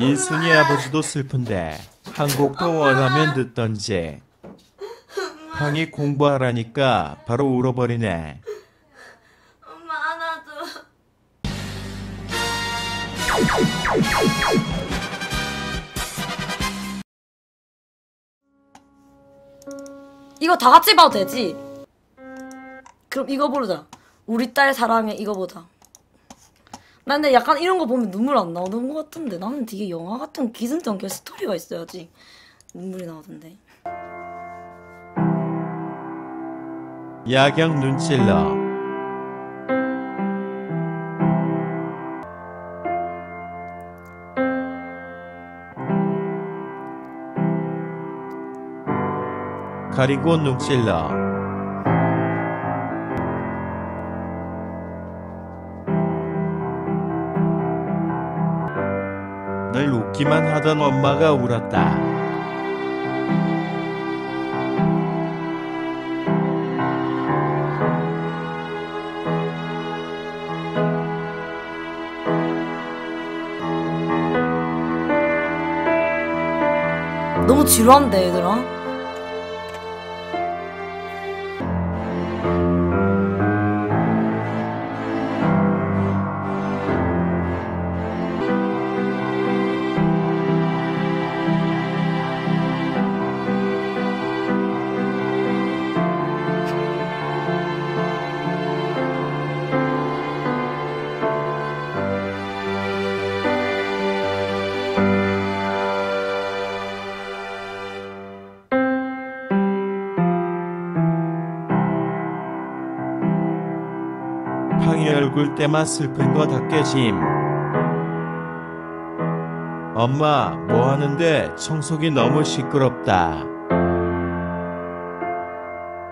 인순이 아버지도 슬픈데 한 곡도 원하면 듣던지 형이 공부하라니까 바로 울어버리네. 엄마 안아줘. 이거 다 같이 봐도 되지? 그럼 이거 부르자. 우리 딸 사랑해 이거 보자. 나 근데 약간 이런 거 보면 눈물 안 나오는 것 같은데. 나는 되게 영화 같은 기승전 결 스토리가 있어야지 눈물이 나오던데. 야경 눈찔러. 가리고 눈찔러 늘 웃기만 하던 엄마가 울었다. 너무 지루한데 얘들아. 얼굴 때만 슬픈 거다 깨짐. 엄마, 뭐 하는데 청소기 너무 시끄럽다.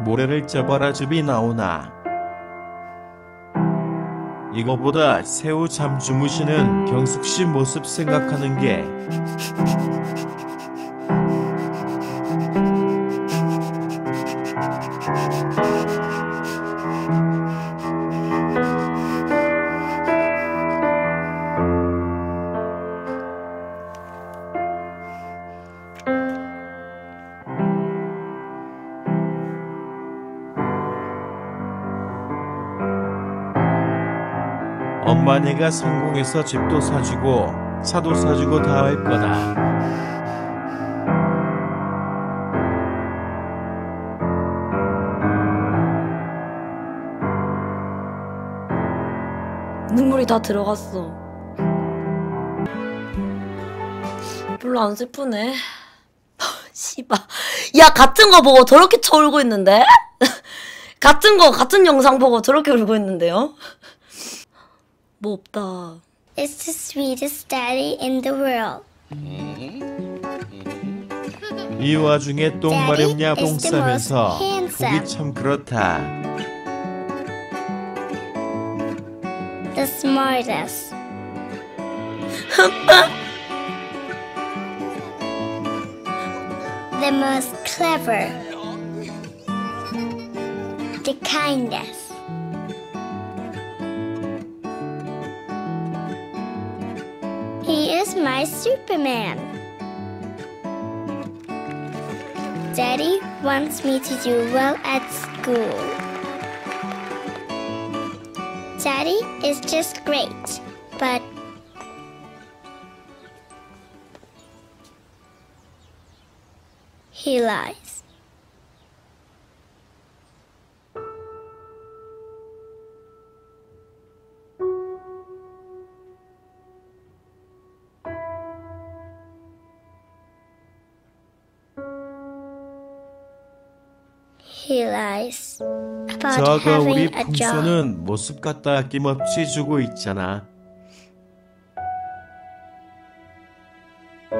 모래를 접어라 즙이 나오나. 이거보다 새우 잠 주무시는 경숙 씨 모습 생각하는 게 엄마 네가 성공해서 집도 사주고 차도 사주고 다 할 거다. 눈물이 다 들어갔어. 별로 안 슬프네. 씨발. 야, 같은 거 보고 저렇게 쳐 울고 있는데? 같은 거, 같은 영상 보고 저렇게 울고 있는데요? 뭐 없다. It's the sweetest daddy in the world. 이 와중에 똥 마렵냐 똥 is the most 싸면서 handsome. 보기 참 그렇다. The smartest. the most clever. The kindest. My Superman. Daddy wants me to do well at school. Daddy is just great, but he lies. He lies about 저거 우리 having a job. 풍소는 모습 갖다 아낌없이 주고 있잖아.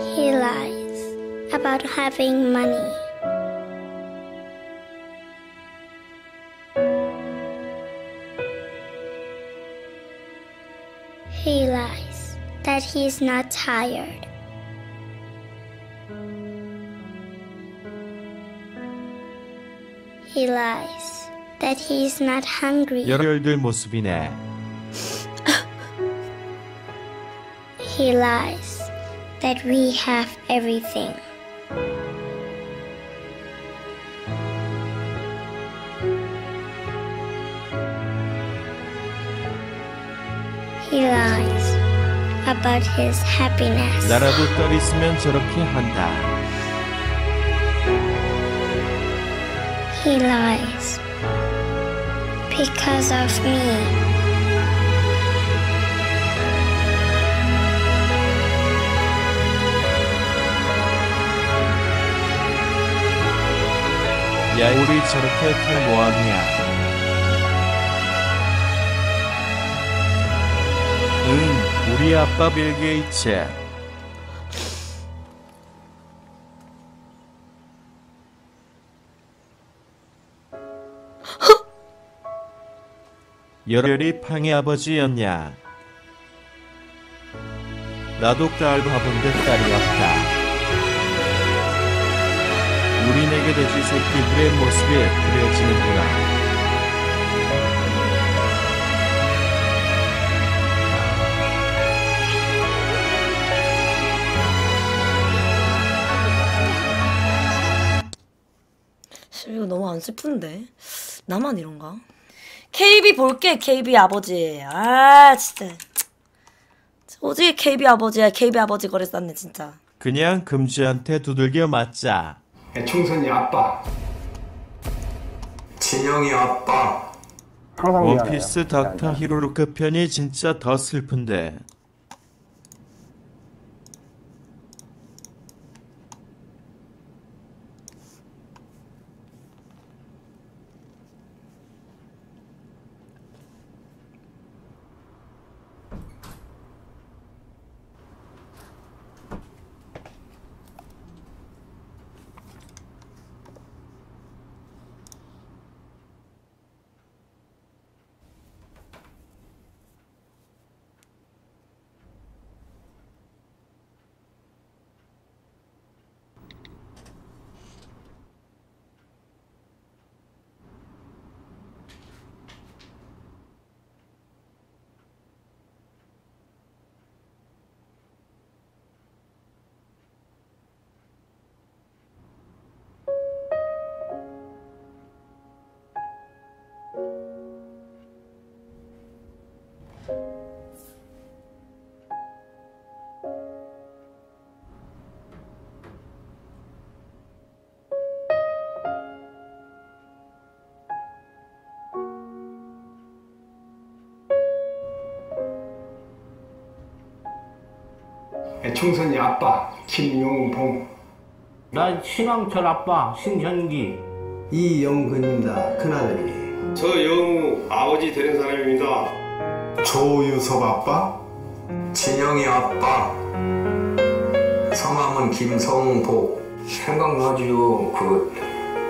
He lies about having money. He lies that he's not tired. He lies that he's not hungry. 열혈들 모습이네. He lies that we have everything. He lies about his happiness. 나라도 딸 있으면 저렇게 한다. He lies because of me. 야, 우리 저렇게 탈 모함이야. 응, 우리 아빠 빌 게이츠. 열혈이 팡의 아버지였냐? 나도 딸 바본 데 딸이 없다. 우리 내게 돼지 새끼들의 모습이 그려지는구나. 이거 너무 안 슬픈데 나만 이런가? KB 볼게 KB 아버지 아 진짜. 오직 KB 아버지야. KB 아버지 거래 쌌네 진짜. 그냥 금주한테 두들겨 맞자. 총선이 아빠. 진영이 아빠. 원피스 닥터 히로루크 편이 진짜 더 슬픈데. 총선이 아빠 김용봉 난 신왕철 아빠 신현기 이영근입니다. 큰아들이. 저 영우 아버지 되는 사람입니다. 조유섭 아빠 진영이 아빠 성함은 김성복 생각나지요 그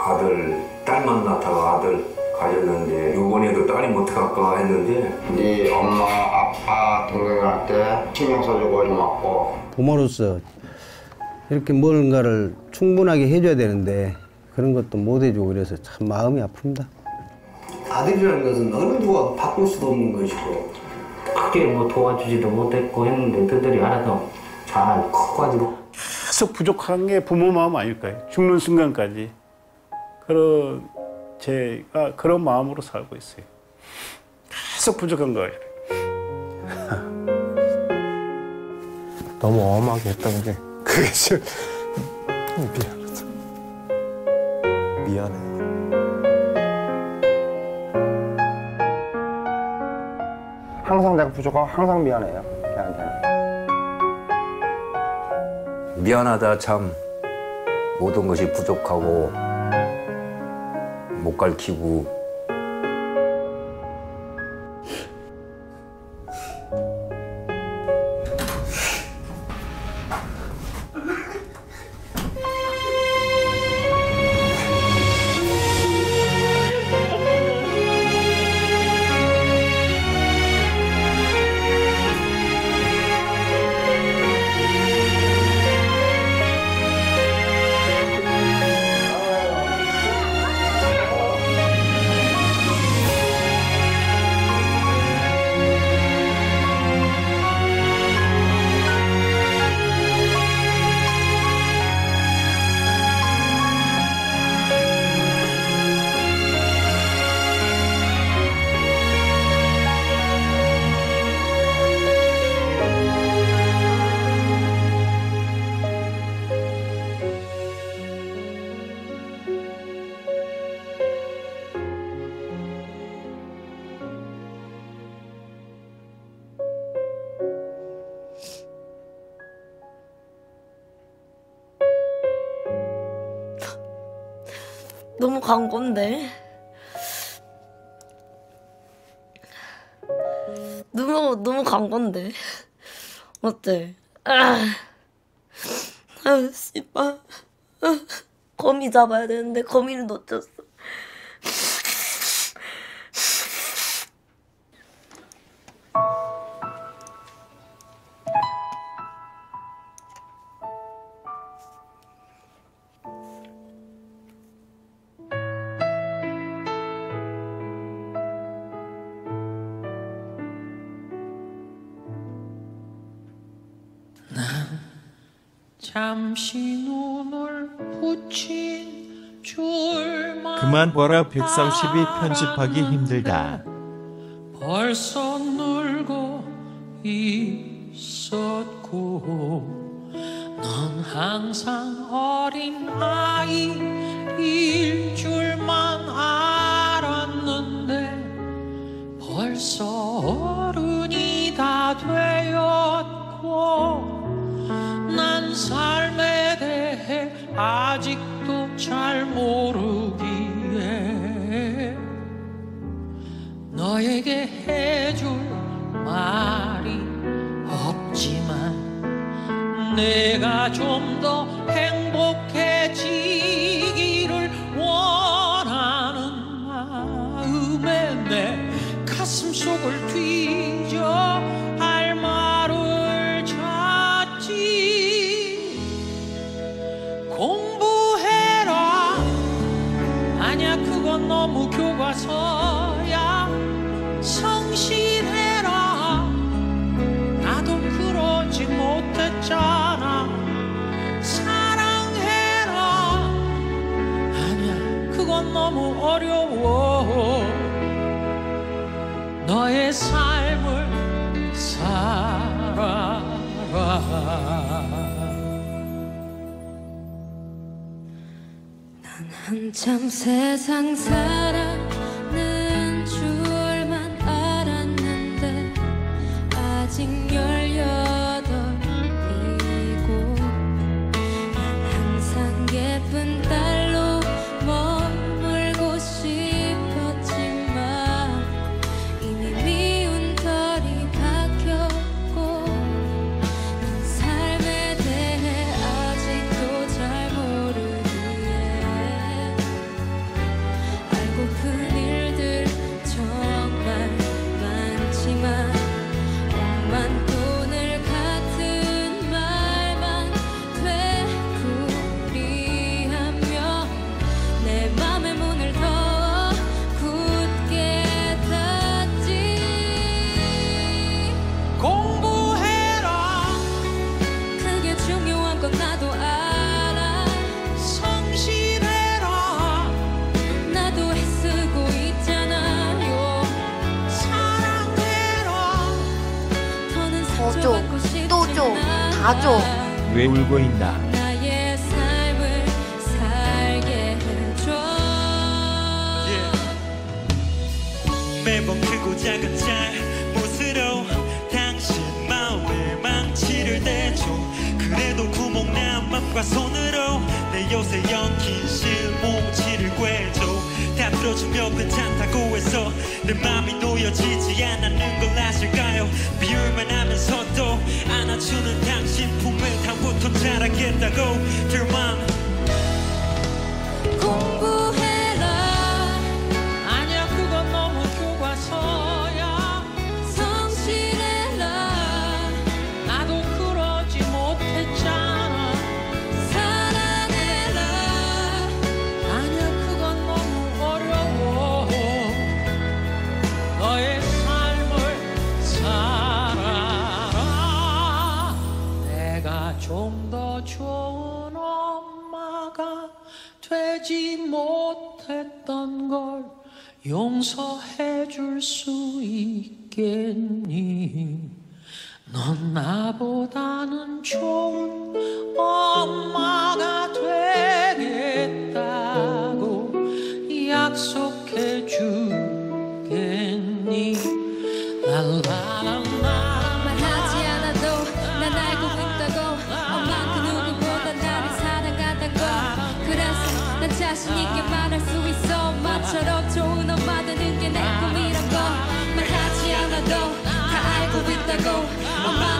아들 딸만 낳다가 아들 가졌는데 요번에도 딸이 못할까 했는데 네 엄마 아빠 동생한테 신경 써주고 고맙고 부모로서 이렇게 뭔가를 충분하게 해줘야 되는데 그런 것도 못 해주고 그래서 참 마음이 아픕니다. 아들이라는 것은 어느 누가 바꿀 수도 없는 것이고 크게 뭐 도와주지도 못했고 했는데 그들이 알아서 잘 커가지고 계속 부족한 게 부모 마음 아닐까요? 죽는 순간까지 그런 제가 그런 마음으로 살고 있어요. 계속 부족한 거예요. 너무 엄하게 했던 게 그게 좀 미안하다. 미안해. 항상 내가 부족하고 항상 미안해요. 걔한테는. 미안하다 참 모든 것이 부족하고 못 가르치고 간 건데. 너무 너무 간 건데. 어때? 아, 아유 씨발. 아, 거미 잡아야 되는데 거미를 놓쳤어. 잠시 눈을 붙인 줄만 그만 보라 132 편집하기 힘들다. 벌써 늙어 있었고 넌 항상 어린 아이일 줄만 알았는데 벌써 어른이 다 되었고 난 대해 아직도 잘 모르기에 너에게 해줄 말이 없지만 내가 좀더 너무 교과서야. 성실해라. 나도 그러지 못했잖아. 사랑해라. 아니야 그건 너무 어려워. 너의 삶을 살아라 참 세상 살아는 줄만 알았는데 아직 더 줘, 또 줘, 다 줘. 왜 울고 있나? 나의 삶을 살게 해줘 매번 크고 작은 잘못으로 당신 마음에 망치를 대줘 그래도 구멍 난 맘과 손으로 내 요새 엉킨 실뭉치를 꿰줘 다 들어주며 괜찮다고 해서 내 맘이 놓여지지 않았는 걸 아실까요? 비울만 하면서도 안아주는 당신 품에 다음부터 잘하겠다고 되지 못했던 걸 용서해 줄 수 있겠니? 넌 나보다는 좋은 엄마가 되겠다고 약속해 주겠니 말할 수 있어. 마처럼 좋은 엄마 되는 게 내 꿈이란 건 말하지 않아도 다 알고 있다고. 엄마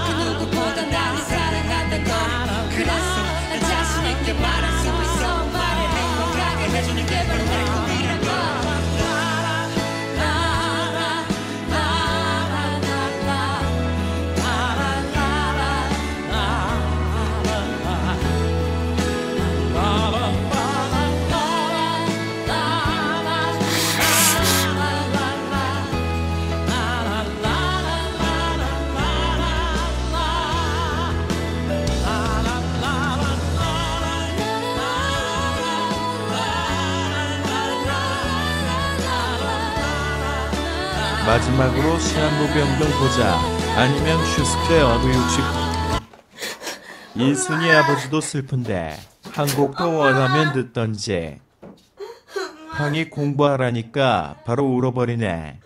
마지막으로 시한부병동 보자. 아니면 어부 60 이순이 아버지도 슬픈데 한 곡도 원하면 듣던지. 형이 공부하라니까 바로 울어버리네